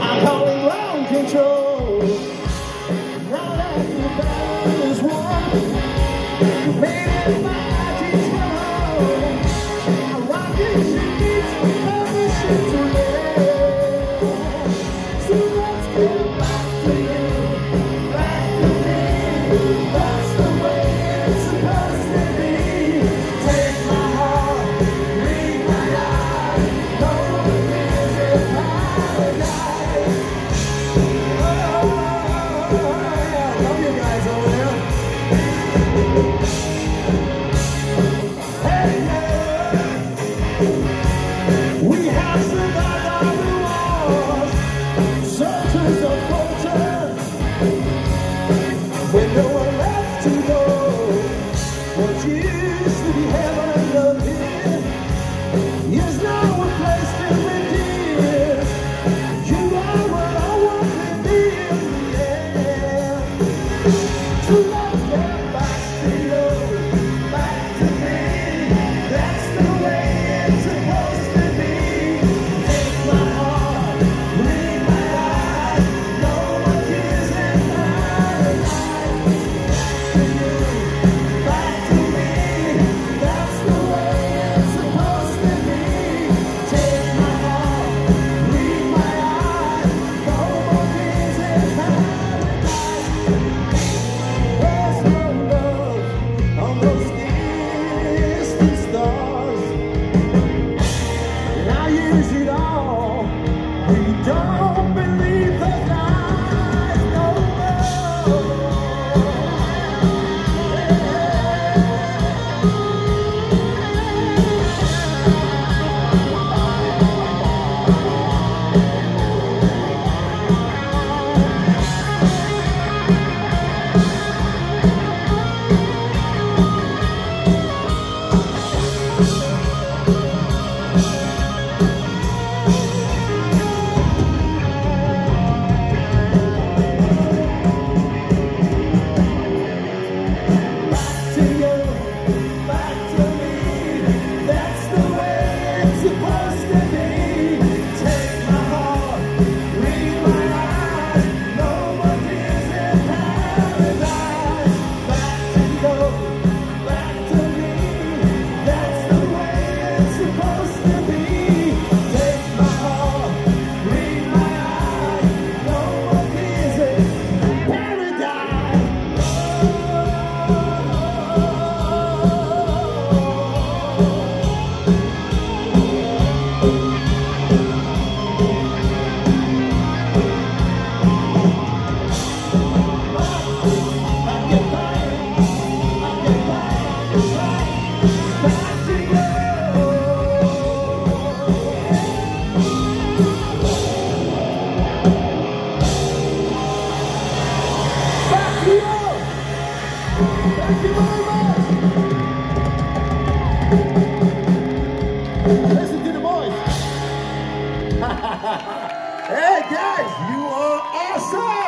I'm calling ground control. used to be heaven and love here is now easy Hey guys, you are awesome!